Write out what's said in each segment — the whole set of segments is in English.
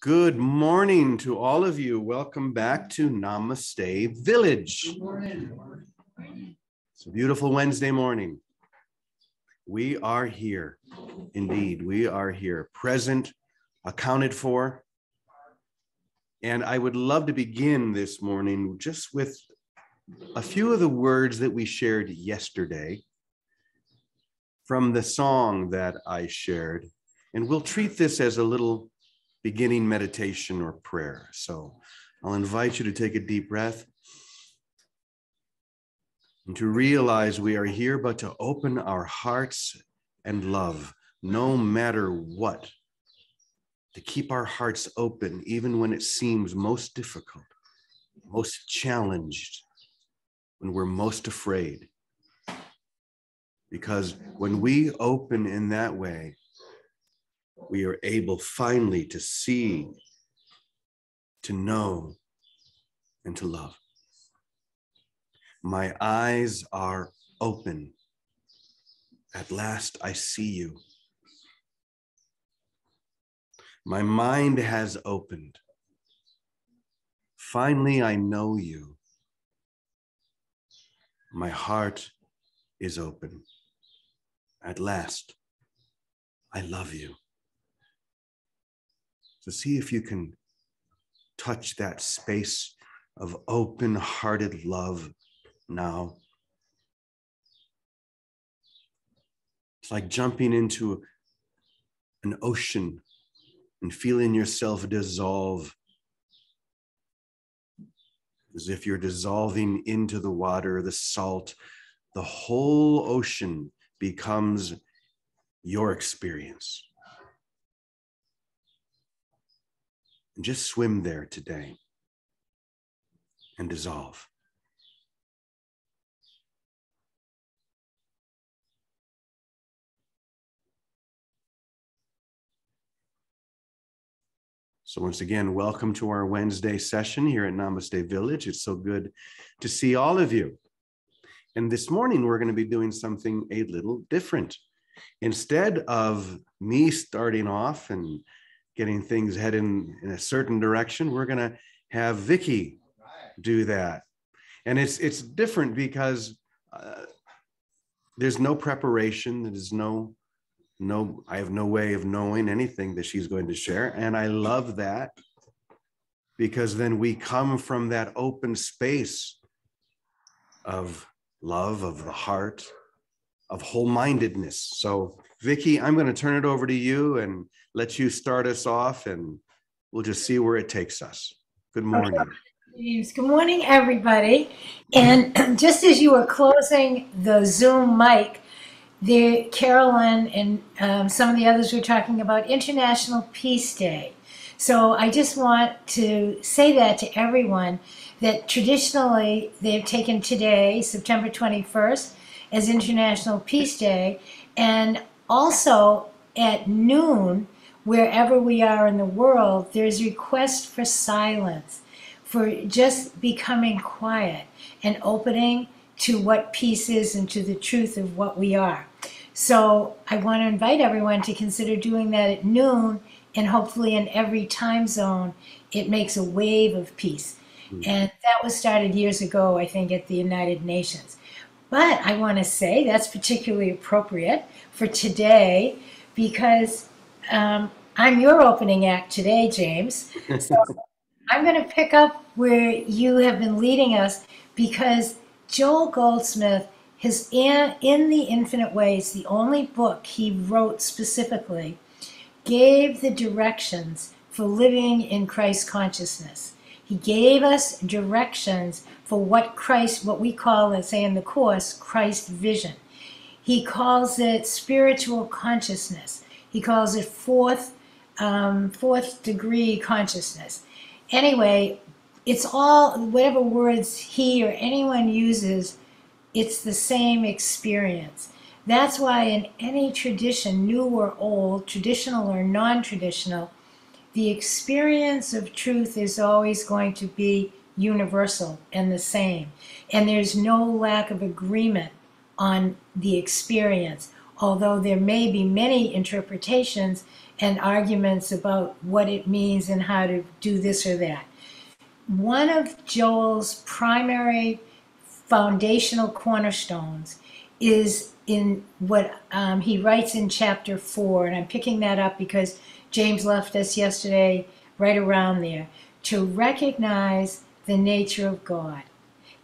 Good morning to all of you. Welcome back to Namaste Village. It's a beautiful Wednesday morning. We are here. Indeed, we are here, present, accounted for. And I would love to begin this morning just with a few of the words that we shared yesterday from the song that I shared. And we'll treat this as a little beginning meditation or prayer. So I'll invite you to take a deep breath and to realize we are here, but to open our hearts and love no matter what. To keep our hearts open, even when it seems most difficult, most challenged, when we're most afraid. Because when we open in that way, we are able finally to see, to know, and to love. My eyes are open. At last I see you. My mind has opened. Finally, I know you. My heart is open. At last, I love you. So see if you can touch that space of open hearted love now. It's like jumping into an ocean and feeling yourself dissolve as if you're dissolving into the water, the salt, the whole ocean becomes your experience. And just swim there today and dissolve. So, once again, welcome to our Wednesday session here at Namaste Village. It's so good to see all of you. And this morning, we're going to be doing something a little different. Instead of me starting off and getting things heading in a certain direction. We're going to have Vicky do that. And it's it's different because uh, there's no preparation. There's no no. I have no way of knowing anything that she's going to share, and I love that because then we come from that open space of love of the heart of whole-mindedness. So, Vicky, I'm going to turn it over to you and let you start us off, and we'll just see where it takes us. Good morning. Good morning, everybody. And just as you were closing the Zoom mic, there, Carolyn and um, some of the others were talking about International Peace Day. So I just want to say that to everyone that traditionally they've taken today, September 21st, as International Peace Day. And also at noon, wherever we are in the world, there's a request for silence, for just becoming quiet and opening to what peace is and to the truth of what we are. So I want to invite everyone to consider doing that at noon, and hopefully in every time zone, it makes a wave of peace. Mm-hmm. And that was started years ago, I think, at the United Nations. But I want to say that's particularly appropriate for today because um, I'm your opening act today, James. So I'm going to pick up where you have been leading us because Joel Goldsmith his in, in the Infinite Ways, the only book he wrote specifically, gave the directions for living in Christ consciousness. He gave us directions for what Christ, what we call, let's say in the Course, Christ vision. He calls it spiritual consciousness. He calls it fourth, um, fourth degree consciousness. Anyway, it's all, whatever words he or anyone uses, it's the same experience. That's why in any tradition, new or old, traditional or non traditional, the experience of truth is always going to be universal and the same. And there's no lack of agreement on the experience. Although there may be many interpretations, and arguments about what it means and how to do this or that. One of Joel's primary foundational cornerstones is in what um, he writes in chapter four, and I'm picking that up because James left us yesterday right around there to recognize the nature of God,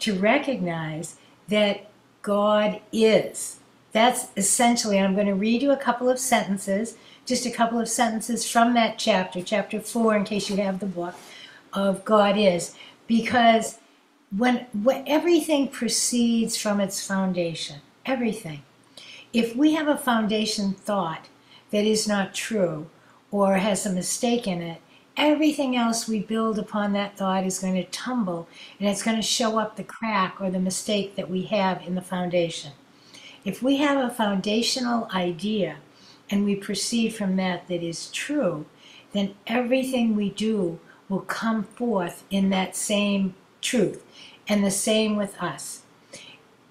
to recognize that God is. That's essentially, I'm going to read you a couple of sentences, just a couple of sentences from that chapter, chapter four, in case you have the book, of God is, because when, when everything proceeds from its foundation, everything. If we have a foundation thought that is not true or has a mistake in it, everything else we build upon that thought is going to tumble and it's going to show up the crack or the mistake that we have in the foundation. If we have a foundational idea and we proceed from that that is true, then everything we do will come forth in that same truth. And the same with us.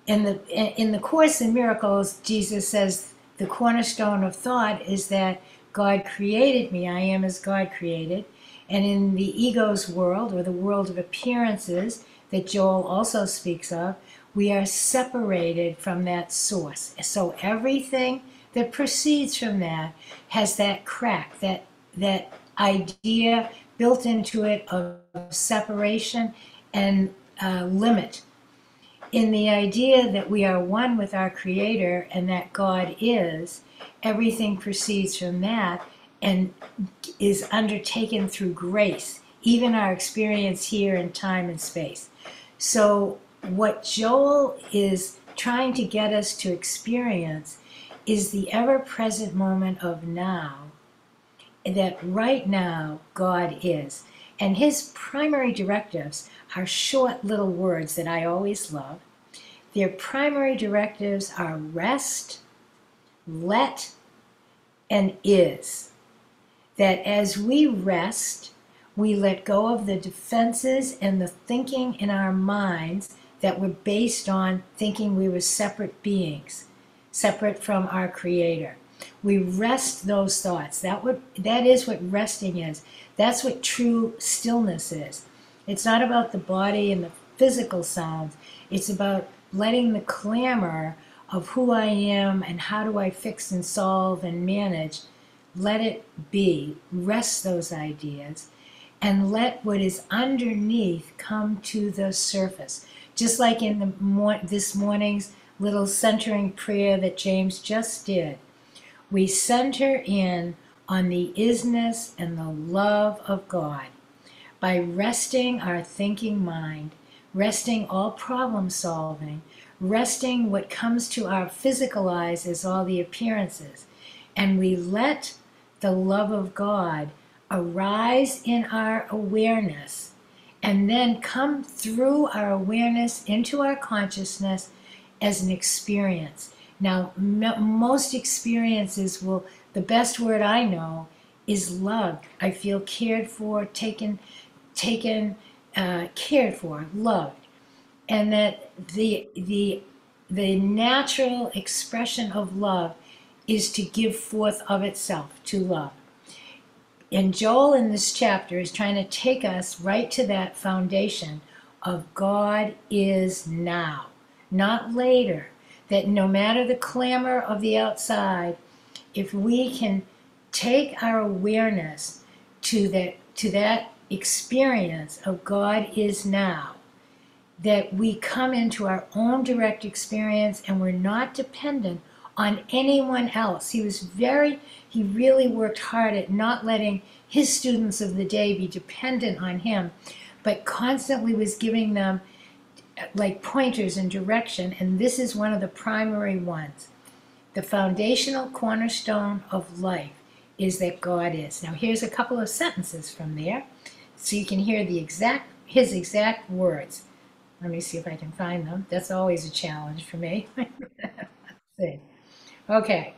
In the in the course in miracles, Jesus says the cornerstone of thought is that God created me, I am as God created. And in the ego's world, or the world of appearances that Joel also speaks of, we are separated from that source. So everything that proceeds from that has that crack, that that idea built into it of separation and uh, limit. In the idea that we are one with our Creator and that God is, everything proceeds from that and is undertaken through grace, even our experience here in time and space. So what Joel is trying to get us to experience is the ever present moment of now, that right now God is. And his primary directives are short little words that I always love. Their primary directives are rest, let, and is. That as we rest, we let go of the defenses and the thinking in our minds that were based on thinking we were separate beings, separate from our Creator. We rest those thoughts. That what that is what resting is. That's what true stillness is. It's not about the body and the physical sounds. It's about letting the clamor of who I am and how do I fix and solve and manage, let it be. Rest those ideas and let what is underneath come to the surface just like in the mor- this morning's little centering prayer that James just did, we center in on the isness and the love of God by resting our thinking mind, resting all problem solving, resting what comes to our physical eyes as all the appearances, and we let the love of God arise in our awareness and then come through our awareness into our consciousness as an experience. Now, most experiences will, the best word I know is loved. I feel cared for, taken, taken, uh, cared for, loved. And that the, the, the natural expression of love is to give forth of itself, to love. And Joel in this chapter is trying to take us right to that foundation of God is now, not later. That no matter the clamor of the outside, if we can take our awareness to that to that experience of God is now, that we come into our own direct experience and we're not dependent on anyone else. He was very, he really worked hard at not letting his students of the day be dependent on him, but constantly was giving them like pointers and direction. And this is one of the primary ones. The foundational cornerstone of life is that God is. Now, here's a couple of sentences from there so you can hear the exact his exact words. Let me see if I can find them. That's always a challenge for me. Okay.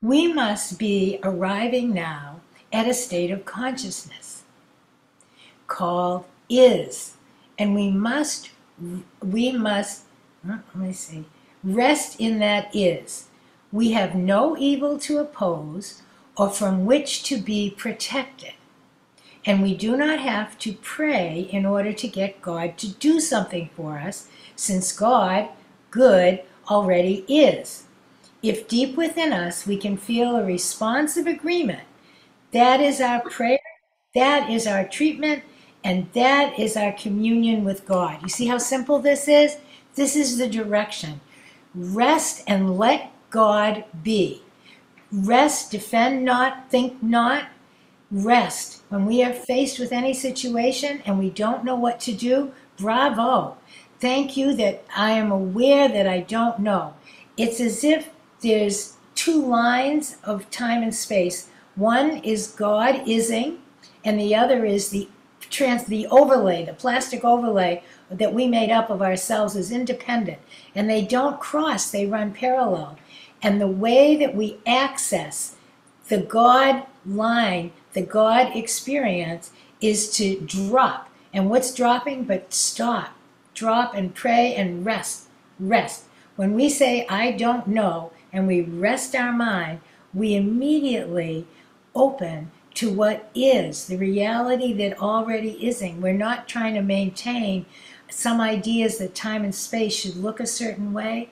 We must be arriving now at a state of consciousness called is. And we must, we must, hmm, let me see, rest in that is. we have no evil to oppose or from which to be protected. And we do not have to pray in order to get God to do something for us, since God, good, already is. If deep within us we can feel a responsive agreement, that is our prayer, that is our treatment, and that is our communion with God. You see how simple this is? This is the direction. Rest and let God be. Rest, defend not, think not. Rest. When we are faced with any situation and we don't know what to do, bravo. Thank you that I am aware that I don't know. It's as if there's two lines of time and space. One is God ising, and the other is the trans the overlay, the plastic overlay that we made up of ourselves is independent. And they don't cross, they run parallel. And the way that we access the God line, the God experience, is to drop. And what's dropping? But stop, drop and pray and rest, rest. When we say, I don't know, and we rest our mind, we immediately open to what is, the reality that already isn't. We're not trying to maintain some ideas that time and space should look a certain way.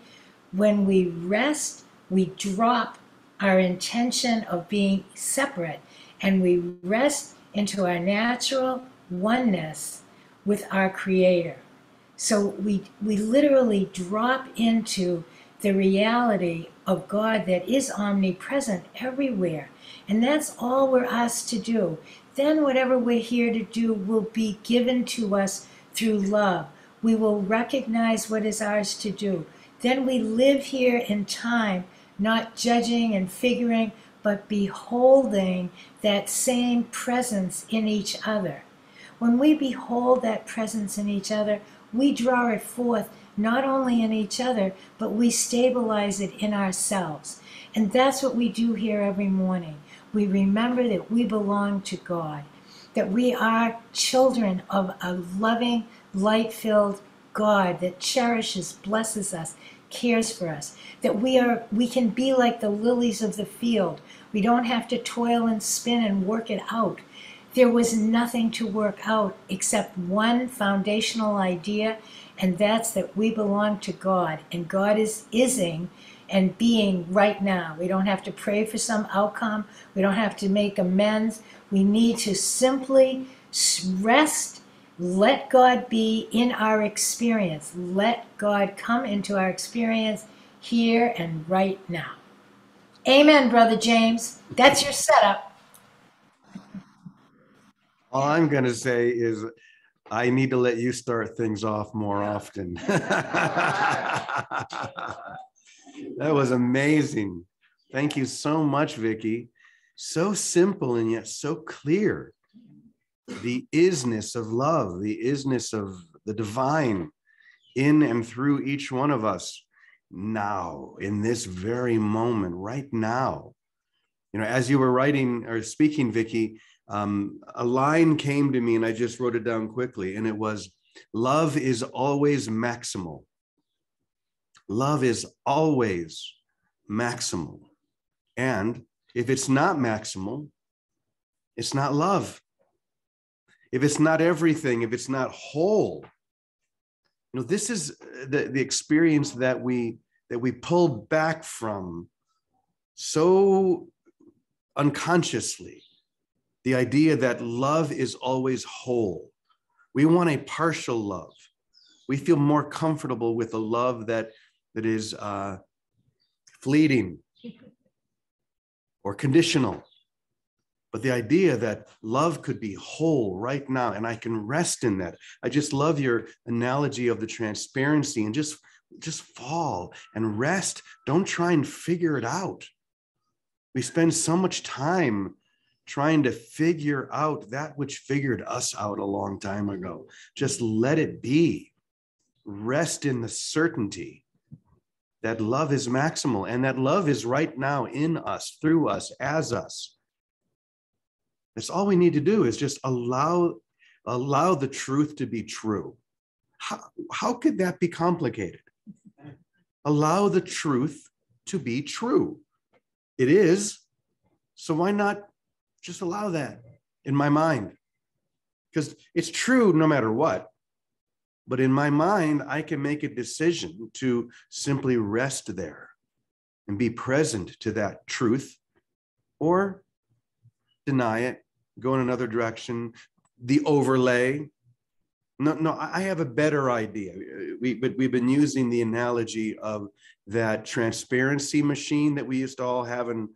When we rest, we drop our intention of being separate and we rest into our natural oneness with our creator so we we literally drop into the reality of god that is omnipresent everywhere. And that's all we're asked to do. Then whatever we're here to do will be given to us through love. We will recognize what is ours to do. Then we live here in time not judging and figuring, but beholding that same presence in each other. When we behold that presence in each other, we draw it forth not only in each other, but we stabilize it in ourselves. And that's what we do here every morning. We remember that we belong to God, that we are children of a loving, light filled God that cherishes, blesses us, cares for us that we are we can be like the lilies of the field we don't have to toil and spin and work it out there was nothing to work out except one foundational idea and that's that we belong to god and god is ising and being right now we don't have to pray for some outcome we don't have to make amends we need to simply rest let God be in our experience. Let God come into our experience here and right now. Amen, Brother James. That's your setup. All I'm going to say is I need to let you start things off more often. that was amazing. Thank you so much, Vicki. So simple and yet so clear the isness of love, the isness of the divine in and through each one of us now, in this very moment, right now. You know, as you were writing or speaking, Vicki, um, a line came to me and I just wrote it down quickly, and it was love is always maximal. Love is always maximal. And if it's not maximal, it's not love if it's not everything, if it's not whole, you know, this is the, the experience that we that we pull back from so unconsciously. The idea that love is always whole. We want a partial love. We feel more comfortable with a love that that is uh, fleeting or conditional but the idea that love could be whole right now and I can rest in that. I just love your analogy of the transparency and just just fall and rest. Don't try and figure it out. We spend so much time trying to figure out that which figured us out a long time ago. Just let it be. Rest in the certainty that love is maximal and that love is right now in us, through us, as us. That's all we need to do is just allow allow the truth to be true. How, how could that be complicated? Allow the truth to be true. It is. So why not just allow that in my mind? Because it's true no matter what. But in my mind, I can make a decision to simply rest there and be present to that truth or deny it, go in another direction, the overlay. No, no, I have a better idea. We, but we've been using the analogy of that transparency machine that we used to all have in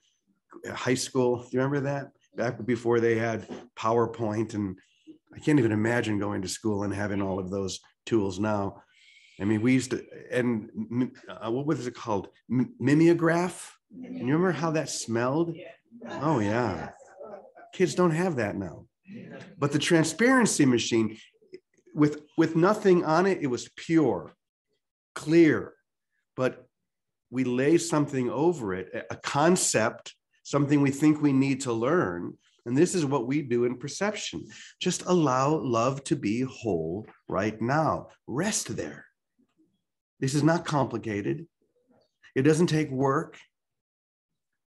high school. Do you remember that? Back before they had PowerPoint, and I can't even imagine going to school and having all of those tools now. I mean, we used to, and uh, what was it called? M- mimeograph. And you remember how that smelled? Oh, yeah. Kids don't have that now. But the transparency machine, with with nothing on it, it was pure, clear. But we lay something over it, a concept, something we think we need to learn. And this is what we do in perception. Just allow love to be whole right now. Rest there. This is not complicated. It doesn't take work.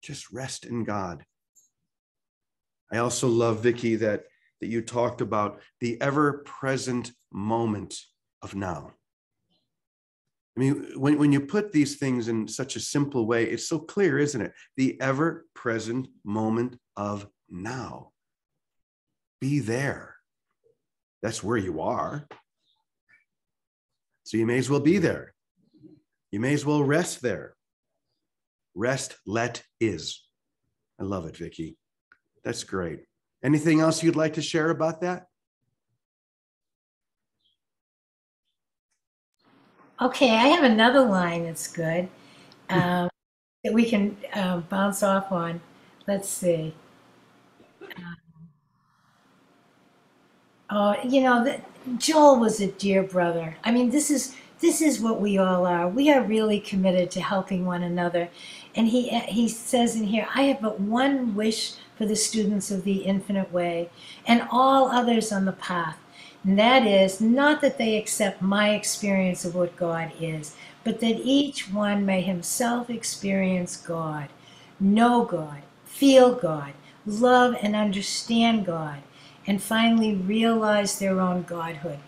Just rest in God. I also love, Vicki, that, that you talked about the ever present moment of now. I mean, when, when you put these things in such a simple way, it's so clear, isn't it? The ever present moment of now. Be there. That's where you are. So you may as well be there. You may as well rest there. Rest, let, is. I love it, Vicki. That's great. Anything else you'd like to share about that? Okay, I have another line that's good um, that we can um, bounce off on. Let's see. Um, oh, you know, the, Joel was a dear brother. I mean, this is this is what we all are. We are really committed to helping one another. And he he says in here, I have but one wish for the students of the infinite way and all others on the path. And that is not that they accept my experience of what God is, but that each one may himself experience God, know God, feel God, love and understand God, and finally realize their own Godhood.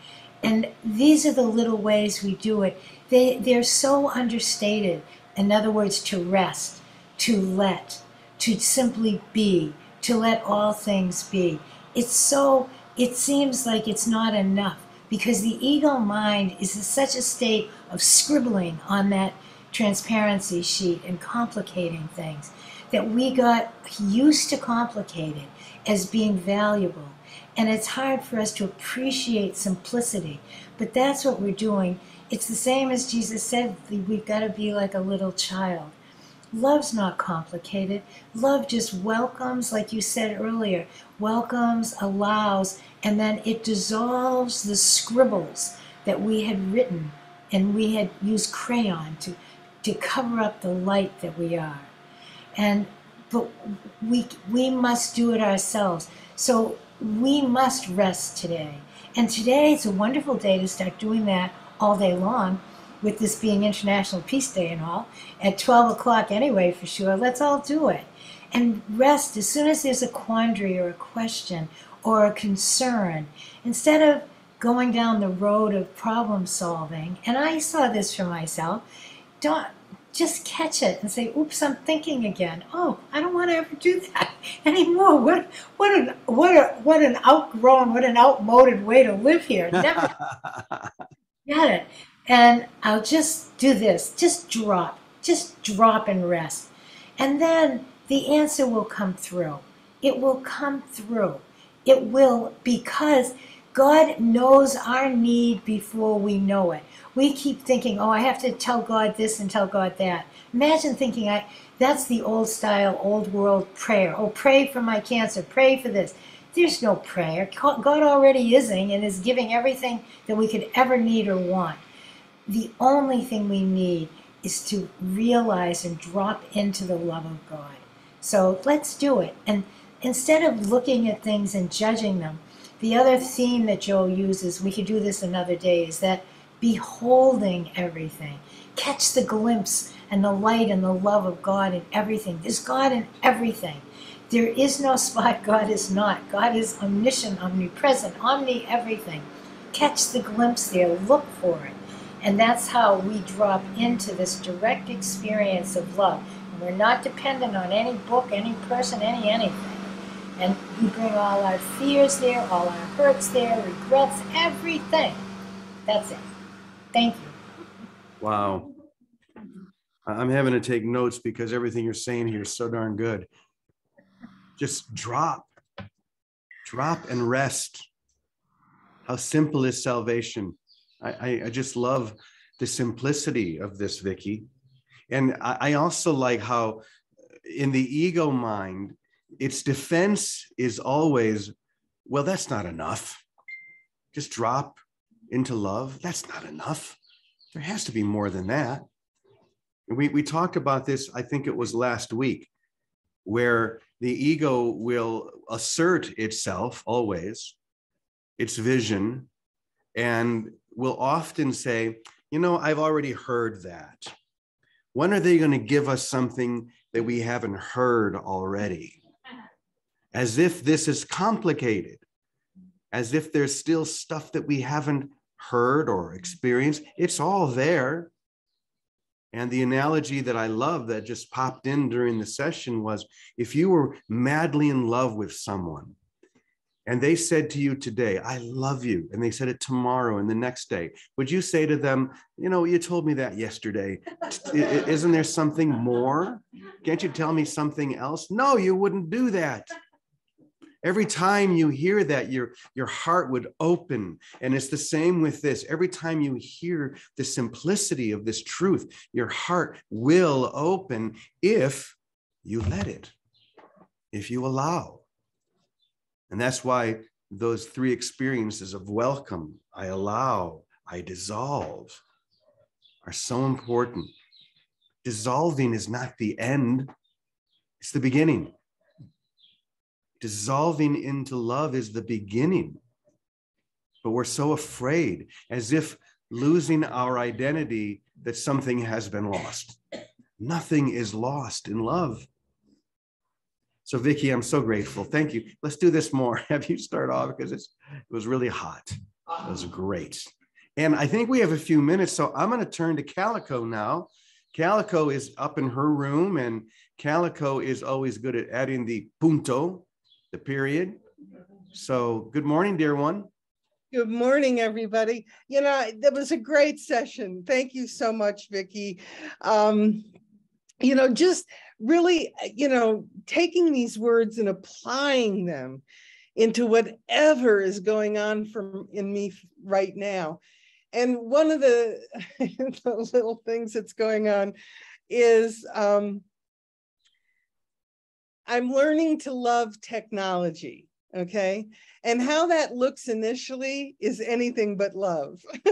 And these are the little ways we do it. They, they're so understated. In other words, to rest, to let, to simply be, to let all things be. It's so, it seems like it's not enough because the ego mind is in such a state of scribbling on that transparency sheet and complicating things that we got used to complicated as being valuable. And it's hard for us to appreciate simplicity. But that's what we're doing. It's the same as Jesus said we've got to be like a little child. Love's not complicated. Love just welcomes, like you said earlier, welcomes, allows, and then it dissolves the scribbles that we had written and we had used crayon to, to cover up the light that we are. And but we we must do it ourselves. So we must rest today. And today is a wonderful day to start doing that all day long, with this being International Peace Day and all, at 12 o'clock anyway, for sure. Let's all do it. And rest as soon as there's a quandary or a question or a concern. Instead of going down the road of problem solving, and I saw this for myself, don't just catch it and say, "Oops, I'm thinking again." Oh, I don't want to ever do that anymore. What what an what a what an outgrown, what an outmoded way to live here. Never get it. And I'll just do this. Just drop. Just drop and rest. And then the answer will come through. It will come through. It will because God knows our need before we know it. We keep thinking, oh, I have to tell God this and tell God that. Imagine thinking, I that's the old style, old world prayer. Oh, pray for my cancer, pray for this. There's no prayer. God already ising and is giving everything that we could ever need or want. The only thing we need is to realize and drop into the love of God. So let's do it. And instead of looking at things and judging them, the other theme that Joel uses, we could do this another day, is that beholding everything. Catch the glimpse and the light and the love of God in everything. There's God in everything. There is no spot God is not. God is omniscient, omnipresent, omni everything. Catch the glimpse there, look for it. And that's how we drop into this direct experience of love. And we're not dependent on any book, any person, any anything. And we bring all our fears there, all our hurts there, regrets, everything. That's it. Thank you. Wow. I'm having to take notes because everything you're saying here is so darn good. Just drop, drop and rest. How simple is salvation? I, I, just love the simplicity of this, Vicky. And I, I also like how uh, in the ego mind, its defense is always, well, that's not enough. Just drop into love. That's not enough. There has to be more than that. We, we talked about this, I think it was last week, where the ego will assert itself always, its vision, and will often say, you know, I've already heard that. When are they going to give us something that we haven't heard already? As if this is complicated, as if there's still stuff that we haven't heard or experienced. It's all there. And the analogy that I love that just popped in during the session was if you were madly in love with someone, and they said to you today, I love you, and they said it tomorrow and the next day, would you say to them, You know, you told me that yesterday. Isn't there something more? Can't you tell me something else? No, you wouldn't do that. Every time you hear that, your, your heart would open. And it's the same with this. Every time you hear the simplicity of this truth, your heart will open if you let it, if you allow. And that's why those three experiences of welcome, I allow, I dissolve, are so important. Dissolving is not the end, it's the beginning. Dissolving into love is the beginning. But we're so afraid, as if losing our identity, that something has been lost. Nothing is lost in love. So Vicki, I'm so grateful. Thank you. Let's do this more. Have you start off because it's it was really hot. It was great. And I think we have a few minutes, so I'm going to turn to Calico now. Calico is up in her room, and Calico is always good at adding the punto, the period. So, good morning, dear one. Good morning, everybody. You know, that was a great session. Thank you so much, Vicki. Um, you know, just really, you know, taking these words and applying them into whatever is going on from in me right now. And one of the, the little things that's going on is um, I'm learning to love technology. Okay. And how that looks initially is anything but love.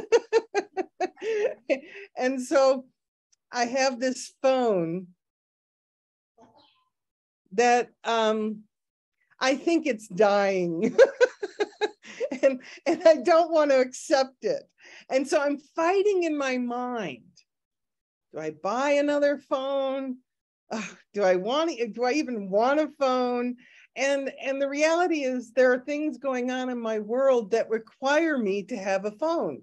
and so I have this phone that um, I think it's dying. and, and I don't want to accept it. And so I'm fighting in my mind. Do I buy another phone? Uh, do I want do I even want a phone? And and the reality is there are things going on in my world that require me to have a phone.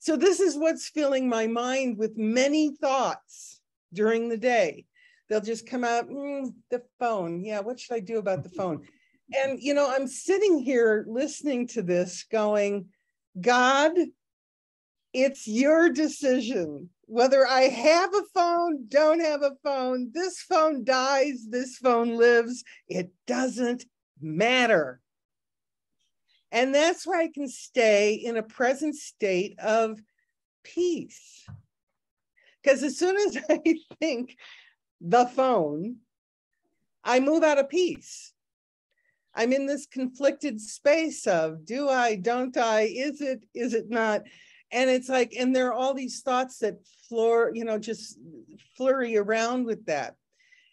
So this is what's filling my mind with many thoughts during the day they'll just come out mm, the phone. Yeah what should i do about the phone? And you know i'm sitting here listening to this going god it's your decision whether i have a phone don't have a phone. This phone dies this phone lives. It doesn't matter. And that's where i can stay in a present state of peace. Because as soon as i think the phone, I move out of peace. I'm in this conflicted space of do I, don't I, is it, is it not? And it's like, and there are all these thoughts that floor, you know, just flurry around with that.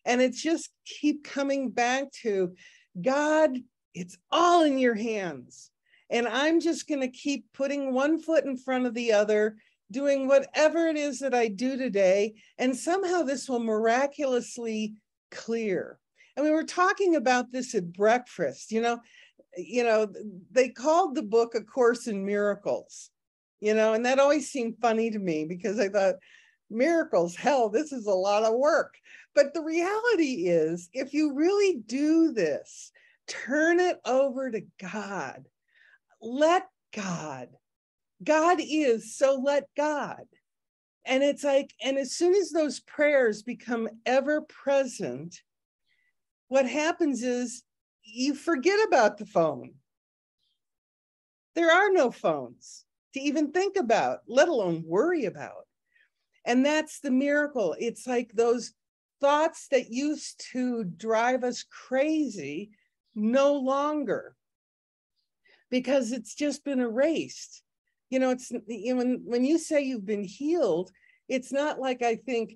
And it's just keep coming back to God, it's all in your hands. And I'm just going to keep putting one foot in front of the other doing whatever it is that I do today. And somehow this will miraculously clear. And we were talking about this at breakfast, you know, you know, they called the book A Course in Miracles, you know, and that always seemed funny to me because I thought, miracles, hell, this is a lot of work. But the reality is, if you really do this, turn it over to God, let God. God is, so let God. And it's like, and as soon as those prayers become ever present, what happens is you forget about the phone. There are no phones to even think about, let alone worry about. And that's the miracle. It's like those thoughts that used to drive us crazy no longer because it's just been erased. You know, it's you when, when you say you've been healed, it's not like I think,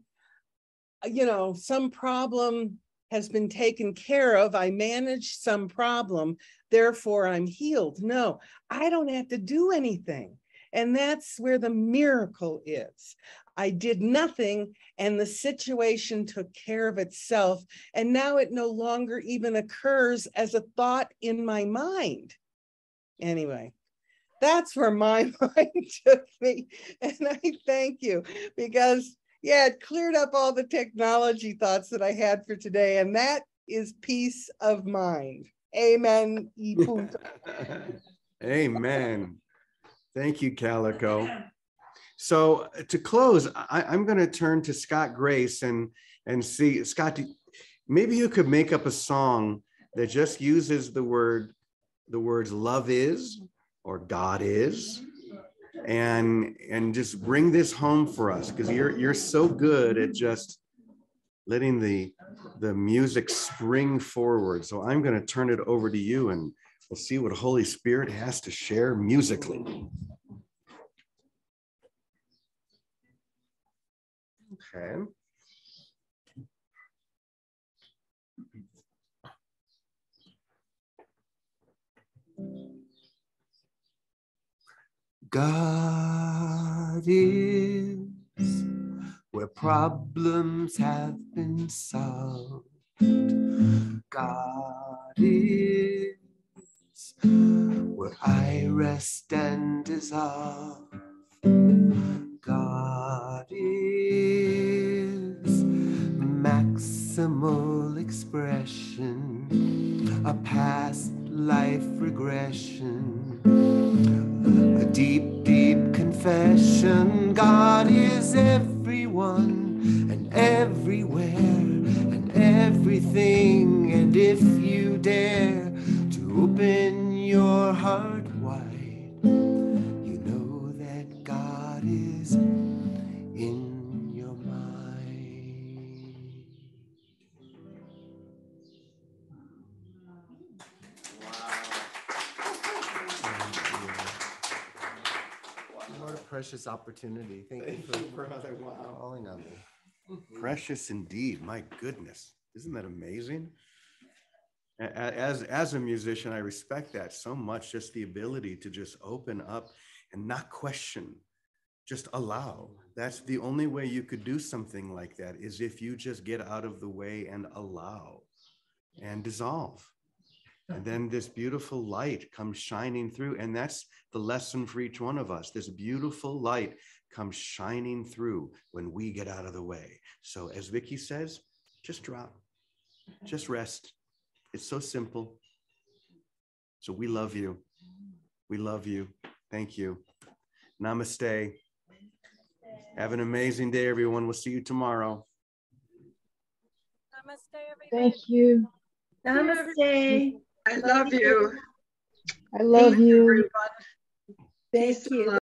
you know, some problem has been taken care of. I managed some problem, therefore I'm healed. No, I don't have to do anything. And that's where the miracle is. I did nothing and the situation took care of itself. And now it no longer even occurs as a thought in my mind. Anyway, that's where my mind took me. And I thank you because yeah, it cleared up all the technology thoughts that I had for today. And that is peace of mind. Amen. Amen. Thank you, Calico. So uh, to close, I, am going to turn to Scott Grace and and see Scott. Maybe you could make up a song that just uses the word the words "love is" or "God is," and and just bring this home for us because you're you're so good at just letting the the music spring forward. So i'm going to turn it over to you and we'll see what holy spirit has to share musically. Okay God is where problems have been solved. God is where I rest and dissolve. God is maximal expression, a past life regression a deep, deep confession. God is everyone and everywhere and everything. And if you dare to open your heart precious opportunity. Thank, Thank you for, brother. Wow. calling on me. Precious indeed. My goodness. Isn't that amazing? As, as a musician, I respect that so much, just the ability to just open up and not question, just allow. That's the only way you could do something like that is if you just get out of the way and allow and dissolve. And uh-huh. then this beautiful light comes shining through. And that's the lesson for each one of us. This beautiful light comes shining through when we get out of the way. So, as Vicky says, just drop, just uh-huh. rest. It's so simple. So, we love you. We love you. Thank you. Namaste. Have an amazing day, everyone. We'll see you tomorrow. Namaste, everybody. Thank you. Namaste. I love you. I love you. Everyone. Thank you.